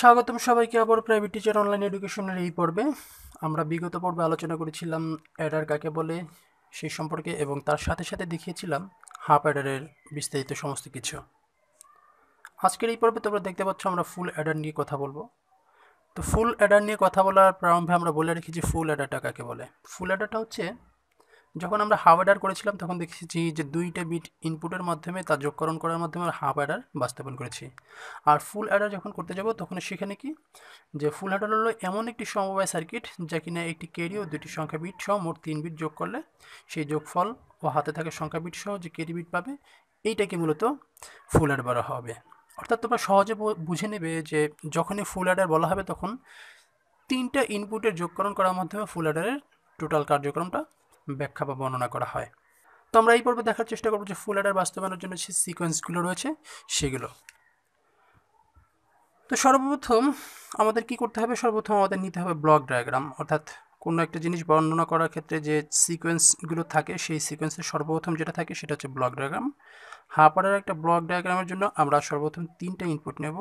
স্বাগতম সবাইকে আবার প্রাইভেট টিচার অনলাইন এডুকেশনের এই পর্বে। আমরা বিগত পর্বে আলোচনা করেছিলাম অ্যাডার কাকে বলে সেই সম্পর্কে এবং তার সাথে সাথে দেখিয়েছিলাম হাফ অ্যাডারের বিস্তারিত সমস্ত কিছু। আজকের এই পর্বে তোমরা দেখতে পাচ্ছ আমরা ফুল অ্যাডার নিয়ে কথা বলব। তো ফুল অ্যাডার নিয়ে কথা বলার প্রারম্ভে আমরা বলে রেখেছি ফুল অ্যাডারটা কাকে বলে। ফুল অ্যাডারটা হচ্ছে যখন আমরা হাফ অ্যাডার করেছিলাম, তখন দেখেছি যে দুইটা বিট ইনপুটের মাধ্যমে তা যোগকরণ করার মাধ্যমে হাফ অ্যাডার বাস্তবায়ন করেছি। আর ফুল অ্যাডার যখন করতে যাব, তখন সেখানে কি? যে ফুল অ্যাডার হলো এমন একটি সমবায় সার্কিট যা কিনা একটি কেরি ও দুটি সংখ্যা বিট সহ মোট তিন বিট যোগ করলে সেই যোগফল ও হাতে থাকা সংখ্যা বিট সহ যে কেরি বিট পাবে, এইটাকে মূলত ফুল অ্যাড বলা হবে। অর্থাৎ তোমরা সহজে বুঝে নেবে যে যখনই ফুল অ্যাডার বলা হবে, তখন তিনটা ইনপুটের যোগকরণ করার মাধ্যমে ফুল অ্যাডারের টোটাল কার্যক্রমটা ব্যাখ্যা বা বর্ণনা করা হয়। তো আমরা এই পর্বে দেখার চেষ্টা করব যে ফুল অ্যাডার বাস্তবায়নের জন্য যে সিকোয়েন্সগুলো রয়েছে, সেগুলো। তো সর্বপ্রথম আমাদের কি করতে হবে? সর্বপ্রথম আমাদের নিতে হবে ব্লক ডায়াগ্রাম অর্থাৎ কোনো একটা জিনিস বর্ণনা করার ক্ষেত্রে যে সিকোয়েন্সগুলো থাকে, সেই সিকোয়েন্সের সর্বপ্রথম যেটা থাকে, সেটা হচ্ছে ব্লক ডায়াগ্রাম হাফারের একটা ব্লক ডায়াগ্রামের জন্য আমরা সর্বপ্রথম তিনটা ইনপুট নেব।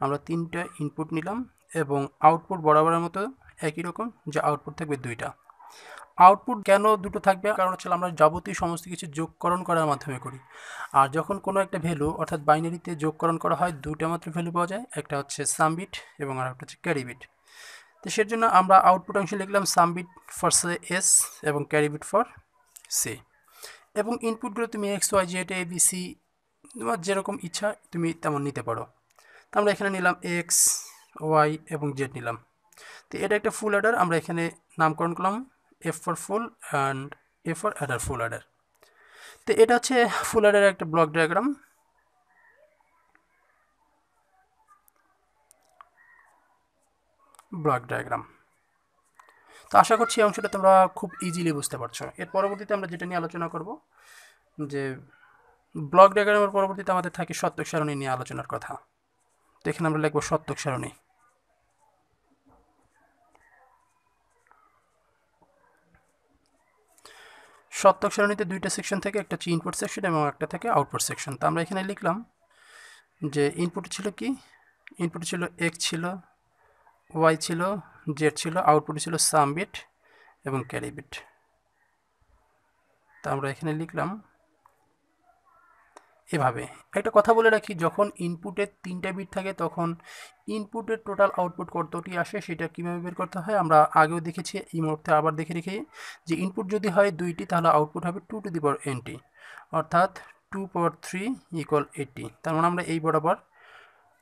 আমরা তিনটা ইনপুট নিলাম এবং আউটপুট বরাবরের মতো একই রকম, যে আউটপুট থাকবে দুইটা। আউটপুট কেন দুটো থাকবে? কারণ হচ্ছে আমরা যাবতীয় সমস্ত কিছু যোগকরণ করার মাধ্যমে করি। আর যখন কোনো একটা ভ্যালু অর্থাৎ বাইনারিতে যোগকরণ করা হয়, দুইটা মাত্র ভ্যালু পাওয়া যায়। একটা হচ্ছে সামবিট এবং আর একটা হচ্ছে ক্যারিবিট তো সের জন্য আমরা আউটপুট অংশে লিখলাম সামবিট ফর সে এস এবং ক্যারিবিট ফর সি এবং ইনপুটগুলো তুমি X Y Z A B C তোমার যেরকম ইচ্ছা তুমি তেমন নিতে পারো। তো আমরা এখানে নিলাম এক্স ওয়াই এবং জেড নিলাম। তো এটা একটা ফুল অর্ডার আমরা এখানে নামকরণ করলাম। F for full and A for adder full adder তো এটা হচ্ছে ফুল অ্যাডার একটা ব্লক ডায়াগ্রাম ব্লক ডায়াগ্রাম তো আশা করছি এই অংশটা তোমরা খুব ইজিলি বুঝতে পারছ। এর পরবর্তীতে আমরা যেটা নিয়ে আলোচনা করব, যে ব্লক ডায়াগ্রামের পরবর্তীতে আমাদের থাকে সত্যক সারণী নিয়ে আলোচনার কথা। তো এখানে আমরা লিখব সত্যক সারণী। সত্যক সারণীতে দুইটা সেকশন থেকে একটা হচ্ছে ইনপুট সেকশন এবং একটা থেকে আউটপুট সেকশন তো আমরা এখানে লিখলাম যে ইনপুট ছিল কি? ইনপুট ছিল এক্স ছিল ওয়াই ছিল জেড ছিল আউটপুট ছিল সাম বিট এবং ক্যারি বিট তা আমরা এখানে লিখলাম এভাবে। একটা কথা বলে রাখি, যখন ইনপুটের তিনটা বিট থাকে, তখন ইনপুটের টোটাল আউটপুট কতটি আসে সেটা কীভাবে বের করতে হয়, আমরা আগেও দেখেছি, এই মুহূর্তে আবার দেখে রেখে যে ইনপুট যদি হয় দুইটি, তাহলে আউটপুট হবে টু টু দি পাওয়ার এনটি অর্থাৎ two power three equal eighty তার মানে আমরা এই বরাবর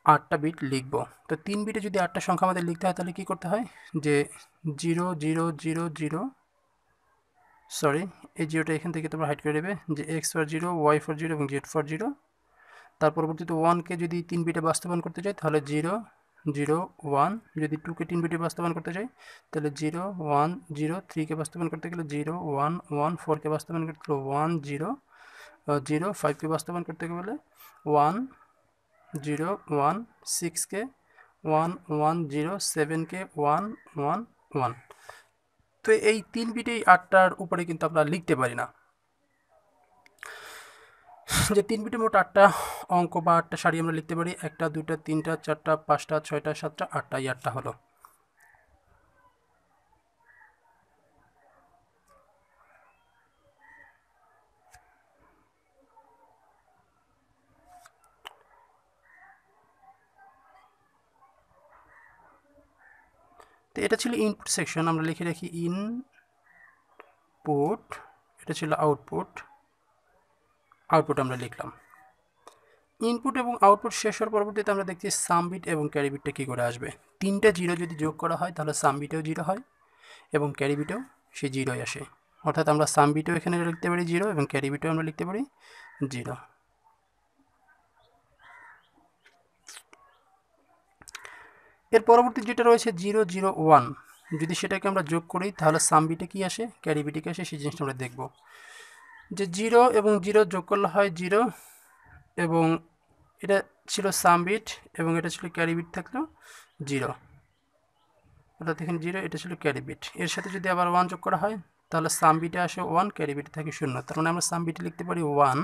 আটটা বিট লিখব। তো তিন বিটে যদি আটটা সংখ্যা আমাদের লিখতে হয়, তাহলে কী করতে হয়? যে zero zero zero zero sorry, এই জিরোটা এখান থেকে তোমরা হাইড করে দেবে যে X for zero Y for zero এবং জেড ফর জিরো তার পরবর্তীতে ওয়ানকে যদি তিন বিটে বাস্তবায়ন করতে চাই, তাহলে জিরো জিরো ওয়ান যদি টুকে তিন বিটে বাস্তবায়ন করতে চাই, তাহলে জিরো ওয়ান জিরো থ্রিকে বাস্তবায়ন করতে গেলে জিরো ওয়ান ওয়ান ফোরকে বাস্তবায়ন করতে গেলে ওয়ান জিরো জিরো ফাইভকে বাস্তবায়ন করতে গেলে ওয়ান জিরো ওয়ান সিক্সকে ওয়ান ওয়ান জিরো সেভেনকে ওয়ান ওয়ান ওয়ান তো এই তিন বিটেই আটটার উপরে কিন্তু আমরা লিখতে পারি না। যে তিন বিটে মোট আটটা অঙ্ক বা আটটা শাড়ি আমরা লিখতে পারি, একটা দুটা তিনটা, চারটা, পাঁচটা, ছয়টা, সাতটা, আটটা, এই আটটা হলো। তো এটা ছিল ইনপুট সেকশন আমরা লিখে রাখি ইনপুট এটা ছিল আউটপুট আউটপুট আমরা লিখলাম। ইনপুট এবং আউটপুট শেষ হওয়ার পরবর্তীতে আমরা দেখছি সামবিট এবং ক্যারিবিটটা কী করে আসবে। তিনটা জিরো যদি যোগ করা হয়, তাহলে সামবিটেও জিরো হয় এবং ক্যারিবিটেও সে জিরোই আসে। অর্থাৎ আমরা সামবিটেও এখানে লিখতে পারি জিরো এবং ক্যারিবিটেও আমরা লিখতে পারি জিরো এর পরবর্তী যেটা রয়েছে জিরো জিরো ওয়ান, যদি সেটাকে আমরা যোগ করি, তাহলে সামবিটে কী আসে? ক্যারিবিটে কী আসে? সেই জিনিসটা আমরা দেখব। যে জিরো এবং জিরো যোগ করলে হয় জিরো, এবং এটা ছিল সামবিট এবং এটা ছিল ক্যারিবিট থাকল জিরো। অর্থাৎ এখানে জিরো, এটা ছিল ক্যারিবিট এর সাথে যদি আবার ওয়ান যোগ করা হয়, তাহলে সামবিটে আসে ওয়ান ক্যারিবিটে থাকে শূন্য। তার মানে আমরা সামবিটে লিখতে পারি ওয়ান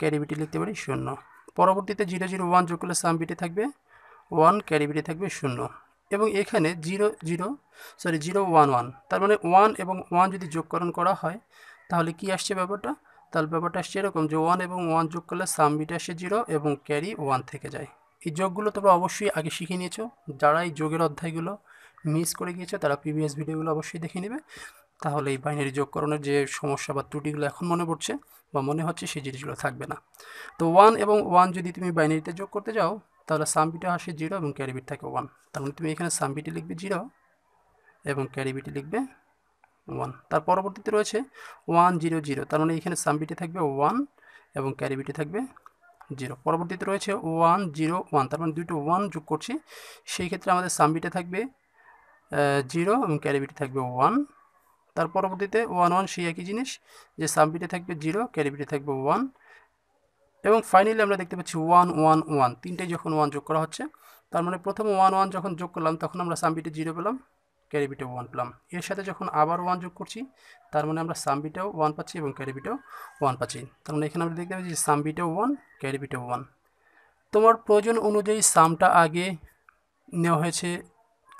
ক্যারিবিটে লিখতে পারি শূন্য। পরবর্তীতে জিরো জিরো ওয়ান যোগ করলে সামবিটে থাকবে ওয়ান ক্যারি বিটে থাকবে শূন্য। এবং এখানে zero zero, sorry, zero, one one. তার মানে ওয়ান এবং ওয়ান যদি যোগকরণ করা হয়, তাহলে কি আসছে ব্যাপারটা? তাহলে ব্যাপারটা আসছে এরকম যে ওয়ান এবং ওয়ান যোগ করলে সাম বিট আসে জিরো এবং ক্যারি ওয়ান থেকে যায়। এই যোগগুলো তোমরা অবশ্যই আগে শিখে নিয়েছো। যারা এই যোগের অধ্যায়গুলো মিস করে গিয়েছো, তারা প্রিভিয়াস ভিডিওগুলো অবশ্যই দেখে নেবে। তাহলে এই বাইনারি যোগকরণের যে সমস্যা বা ত্রুটিগুলো এখন মনে পড়ছে বা মনে হচ্ছে, সেই জিনিসগুলো থাকবে না। তো ওয়ান এবং ওয়ান যদি তুমি বাইনারিতে যোগ করতে যাও তাহলে সামবিটে আসে জিরো এবং ক্যারিবিট থাকে ওয়ান তার মানে তুমি এখানে সামবিটি লিখবে জিরো এবং ক্যারিবিটি লিখবে ওয়ান তার পরবর্তীতে রয়েছে ওয়ান জিরো জিরো তার মানে এখানে সামবিটি থাকবে ওয়ান এবং ক্যারিবিটি থাকবে জিরো পরবর্তীতে রয়েছে ওয়ান জিরো ওয়ান তার মানে দুটো ওয়ান যোগ করছি, সেই ক্ষেত্রে আমাদের সামবিটে থাকবে জিরো এবং ক্যারিবিটি থাকবে ওয়ান তার পরবর্তীতে ওয়ান ওয়ান সেই একই জিনিস, যে সামবিটে থাকবে জিরো ক্যারিবিটি থাকবে ওয়ান এবং ফাইনালি আমরা দেখতে পাচ্ছি ওয়ান ওয়ান ওয়ান তিনটেই যখন ওয়ান যোগ করা হচ্ছে, তার মানে প্রথম ওয়ান ওয়ান যখন যোগ করলাম, তখন আমরা সামবিটে জিরো পেলাম ক্যারিবিটেও ওয়ান পেলাম। এর সাথে যখন আবার ওয়ান যোগ করছি, তার মানে আমরা সামবিটেও ওয়ান পাচ্ছি এবং ক্যারিবিটেও ওয়ান পাচ্ছি। তার মানে এখানে আমরা দেখতে পাচ্ছি সামবিটেও ওয়ান ক্যারিবিটেও ওয়ান তোমার প্রয়োজন অনুযায়ী সামটা আগে নেওয়া হয়েছে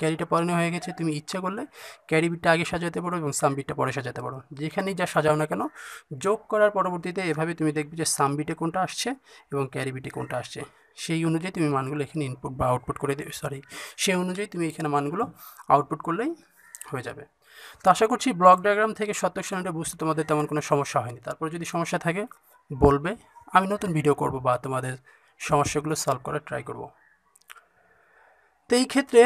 ক্যারিটা পরে নেওয়া হয়ে গেছে, তুমি ইচ্ছা করলে ক্যারি বিটটা আগে সাজাতে পারো এবং সাম বিটটা পরে সাজাতে পারো। যেখানেই যা সাজাও না কেন, যোগ করার পরবর্তীতে এভাবে তুমি দেখবে যে সাম বিটে কোনটা আসছে এবং ক্যারি বিটে কোনটা আসছে। সেই অনুযায়ী তুমি মানগুলো এখানে ইনপুট বা আউটপুট করে দেবে সরি সেই অনুযায়ী তুমি এখানে মানগুলো আউটপুট করলেই হয়ে যাবে। তো আশা করছি ব্লক ডায়াগ্রাম থেকে সত্যক শ্রেণীটা বুঝতে তোমাদের তেমন কোনো সমস্যা হয়নি। তারপরে যদি সমস্যা থাকে, বলবে। আমি নতুন ভিডিও করব বা তোমাদের সমস্যাগুলো সলভ করার ট্রাই করব। তো এই ক্ষেত্রে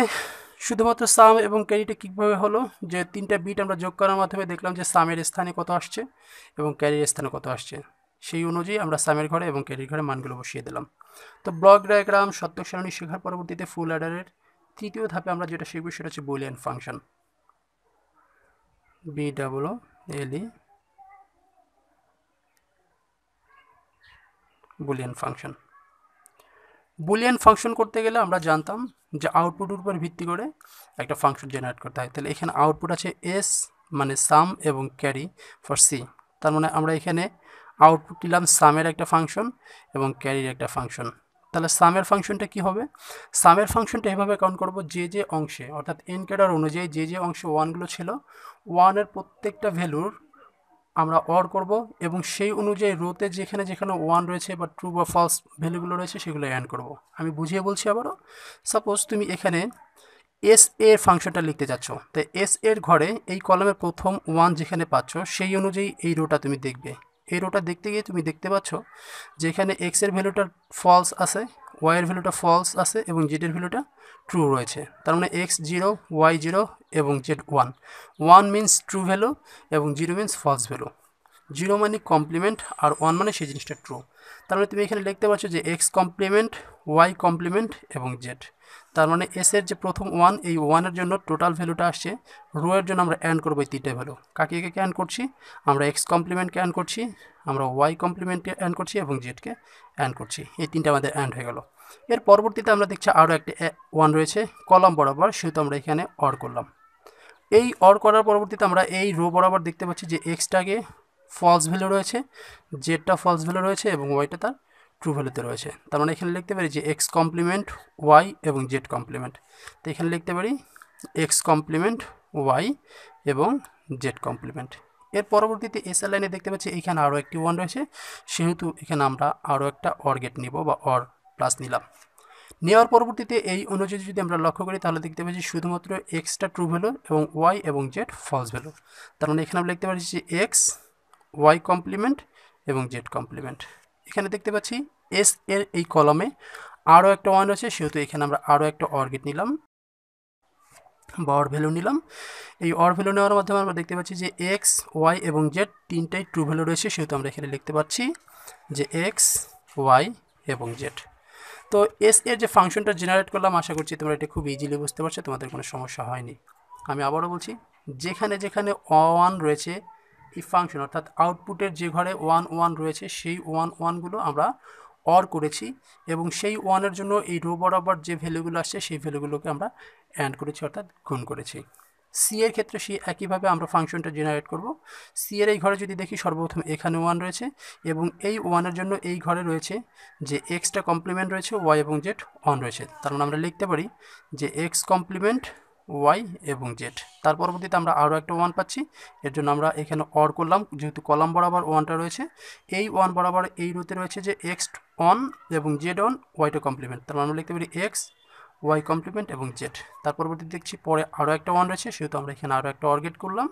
শুধুমাত্র সাম এবং ক্যারিটা কীভাবে হলো? যে তিনটা বিট আমরা যোগ করার মাধ্যমে দেখলাম যে সামের স্থানে কত আসছে এবং ক্যারির স্থানে কত আসছে। সেই অনুযায়ী আমরা সামের ঘরে এবং ক্যারির ঘরে মানগুলো বসিয়ে দিলাম। তো ব্লক ডায়াগ্রাম সত্য সারণী শেখার পরবর্তীতে ফুল অ্যাডারের তৃতীয় ধাপে আমরা যেটা শিখব সেটা হচ্ছে Boolean function. B double L Boolean function. Boolean function করতে গেলে আমরা জানতাম যে আউটপুটের উপর ভিত্তি করে একটা ফাংশন জেনারেট করতে হয়। তাহলে এখানে আউটপুট আছে এস মানে সাম এবং ক্যারি ফর সি তার মানে আমরা এখানে আউটপুট নিলাম সামের একটা ফাংশন এবং ক্যারির একটা ফাংশন তাহলে সামের ফাংশনটা কি হবে? সামের ফাংশনটা এভাবে কাউন্ট করব যে যে অংশে, অর্থাৎ এন ক্যাডার অনুযায়ী যে যে অংশে ওয়ানগুলো ছিল ওয়ানের প্রত্যেকটা ভ্যালুর আমরা অর করব এবং সেই অনুযায়ী রোতে যেখানে যেখানে ওয়ান রয়েছে বা ট্রু বা ফলস ভ্যালুগুলো রয়েছে সেগুলো অ্যাড করব। আমি বুঝিয়ে বলছি আবারও। সাপোজ তুমি এখানে এস এর ফাংশনটা লিখতে যাচ্ছ। তো এস এর ঘরে এই কলমের প্রথম ওয়ান যেখানে পাচ্ছ, সেই অনুযায়ী এই রোটা তুমি দেখবে। এই রোটা দেখতে গিয়ে তুমি দেখতে পাচ্ছ যেখানে এক্সের ভ্যালুটার ফলস আছে ওয়াইয়ের ভ্যালুটা ফলস আছে এবং জেডের ভ্যালুটা ট্রু রয়েছে। তার মানে এক্স জিরো ওয়াই জিরো এবং Z one one means true value এবং zero means false value zero মানে কমপ্লিমেন্ট আর ওয়ান মানে সেই জিনিসটা ট্রু তার মানে তুমি এখানে লিখতে পারছ যে এক্স কমপ্লিমেন্ট ওয়াই কমপ্লিমেন্ট এবং জেড তার মানে এস এর যে প্রথম ওয়ান এই ওয়ানের জন্য টোটাল ভ্যালুটা আসছে রো এর জন্য আমরা অ্যান্ড করব এই তিনটে ভ্যালু কাকে কে অ্যান্ড করছি? আমরা এক্স কমপ্লিমেন্টকে অ্যান্ড করছি, আমরা ওয়াই কমপ্লিমেন্টকে অ্যান্ড করছি এবং জেডকে অ্যান্ড করছি। এই তিনটে আমাদের অ্যান্ড হয়ে গেল। এর পরবর্তীতে আমরা দেখছি আরও একটি ওয়ান রয়েছে, কলম বরাবর, সেহেতু আমরা এখানে অর করলাম। এই অর করার পরবর্তীতে আমরা এই রো বরাবর দেখতে পাচ্ছি যে এক্সটাকে ফলস ভ্যালু রয়েছে জেডটা ফলস ভ্যালু রয়েছে এবং ওয়াইটা তার ট্রু ভ্যালুতে রয়েছে। তার মানে এখানে লিখতে পারি যে এক্স কমপ্লিমেন্ট ওয়াই এবং জেড কমপ্লিমেন্ট তো এখানে লিখতে পারি এক্স কমপ্লিমেন্ট ওয়াই এবং জেড কমপ্লিমেন্ট এর পরবর্তীতে এস লাইনে দেখতে পাচ্ছি এখানে আরও একটি ওয়ান রয়েছে, সেহেতু এখানে আমরা আরও একটা অর গেট নিব বা অর প্লাস নিলাম। নেওয়ার পরবর্তীতে এই অনুযায়ী যদি আমরা লক্ষ্য করি, তাহলে দেখতে পাচ্ছি শুধুমাত্র এক্সটা ট্রু ভ্যালু এবং ওয়াই এবং জেড ফলস ভ্যালু তার মানে এখানে আমরা লিখতে পারি যে এক্স ওয়াই কমপ্লিমেন্ট এবং জেড কমপ্লিমেন্ট এখানে দেখতে পাচ্ছি এস এর এই কলমে আরও একটা ওয়ান রয়েছে সেহেতু এখানে আমরা আরও একটা অর্গেট নিলাম বা অর ভ্যালু নিলাম। এই অর ভ্যালু নেওয়ার মাধ্যমে আমরা দেখতে পাচ্ছি যে এক্স ওয়াই এবং জেড তিনটাই ট্রু ভ্যালু রয়েছে, সেহেতু আমরা এখানে লিখতে পাচ্ছি যে এক্স ওয়াই এবং জেড তো এস এর যে ফাংশনটা জেনারেট করলাম, আশা করছি তোমরা এটা খুব ইজিলি বুঝতে পারছ, তোমাদের কোনো সমস্যা হয়নি। আমি আবারও বলছি, যেখানে যেখানে ওয়ান রয়েছে এই ফাংশন অর্থাৎ আউটপুটের যে ঘরে ওয়ান ওয়ান রয়েছে, সেই ওয়ান ওয়ানগুলো আমরা অর করেছি এবং সেই ওয়ানের জন্য এই রো বরাবর যে ভ্যালুগুলো আসছে, সেই ভ্যালুগুলোকে আমরা অ্যান্ড করেছি, অর্থাৎ গুণ করেছি। সি এর ক্ষেত্রে সে একইভাবে আমরা ফাংশনটা জেনারেট করব। সি এর এই ঘরে যদি দেখি, সর্বপ্রথম এখানে ওয়ান রয়েছে এবং এই ওয়ানের জন্য এই ঘরে রয়েছে যে এক্সটা কমপ্লিমেন্ট রয়েছে ওয়াই এবং জেড অন রয়েছে। তার মানে আমরা লিখতে পারি যে এক্স কমপ্লিমেন্ট ওয়াই এবং জেড তার পরবর্তীতে আমরা আরও একটা ওয়ান পাচ্ছি। এর জন্য আমরা এখানে অর করলাম, যেহেতু কলাম বরাবর ওয়ানটা রয়েছে। এই ওয়ান বরাবর এই রুতে রয়েছে যে এক্স অন এবং জেড অন ওয়াইটা কমপ্লিমেন্ট তার মানে আমরা লিখতে পারি এক্স ওয়াই কমপ্লিমেন্ট এবং জেড তার পরবর্তীতে দেখছি পরে আরও একটা ওয়ান রয়েছে, সেহেতু আমরা এখানে আরও একটা অর্গেট করলাম।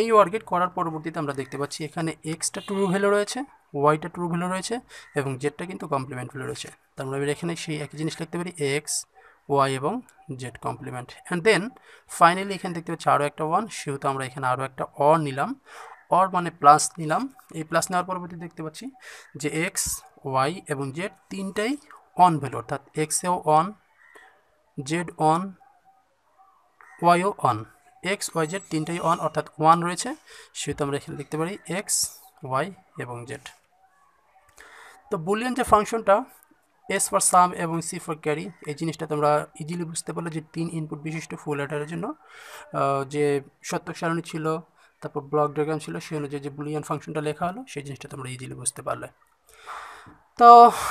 এই অর্গেট করার পরবর্তীতে আমরা দেখতে পাচ্ছি এখানে এক্সটা ট্রু ভ্যালু রয়েছে ওয়াইটা ট্রু ভ্যালু রয়েছে এবং জেডটা কিন্তু কমপ্লিমেন্ট ভ্যালু রয়েছে। তার মানে আমরা এখানে সেই একই জিনিস লিখতে পারি এক্স ওয়াই এবং Z complement and then finally এখানে দেখতে পাচ্ছি আরও একটা ওয়ান সেহেতু আমরা এখানে আরও একটা অর নিলাম। অর মানে প্লাস নিলাম। এই প্লাস নেওয়ার পরবর্তী দেখতে পাচ্ছি যে এক্স ওয়াই এবং জেড তিনটাই অন ভ্যালু অর্থাৎ এক্সেও অন জেড অন ওয়াইও অন এক্স ওয়াই জেড তিনটাই অন অর্থাৎ ওয়ান রয়েছে। সেহেতু আমরা এখানে লিখতে পারি এক্স ওয়াই এবং জেড তো বুলিয়ান যে ফাংশনটা এস ফর সাম এবং সি ফর ক্যারি এই জিনিসটা তোমরা ইজিলি বুঝতে পারলে যে তিন ইনপুট বিশিষ্ট ফুল অ্যাডারের জন্য। যে সত্যক সারণী ছিল, তারপর ব্লক ডায়াগ্রাম ছিল, সেই অনুযায়ী যে বুলিয়ান ফাংশনটা লেখা হলো, সেই জিনিসটা তোমরা ইজিলি বুঝতে পারলে। তো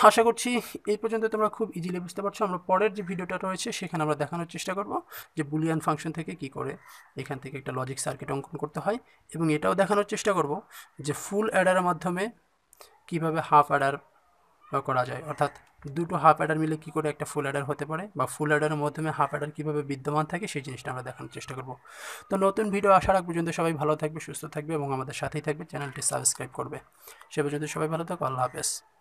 আশা করছি এই পর্যন্ত তোমরা খুব ইজিলি বুঝতে পারছ। আমরা পরের যে ভিডিওটা রয়েছে, সেখানে আমরা দেখানোর চেষ্টা করব যে বুলিয়ান ফাংশন থেকে কি করে এখান থেকে একটা লজিক সার্কিট অঙ্কন করতে হয় এবং এটাও দেখানোর চেষ্টা করব যে ফুল অ্যাডারের মাধ্যমে কীভাবে হাফ অ্যাডার করা যায়। অর্থাৎ দুটো হাফ অ্যাডার মিলে কী করে একটা ফুল অ্যাডার হতে পারে বা ফুল অ্যাডারের মাধ্যমে হাফ অ্যাডার কীভাবে বিদ্যমান থাকে সেই জিনিসটা আমরা দেখানোর চেষ্টা করব। তো নতুন ভিডিও আসার আগ পর্যন্ত সবাই ভালো থাকবে, সুস্থ থাকবে এবং আমাদের সাথেই থাকবে চ্যানেলটি সাবস্ক্রাইব করবে। সে পর্যন্ত সবাই ভালো থাকো, আল্লাহ হাফেজ।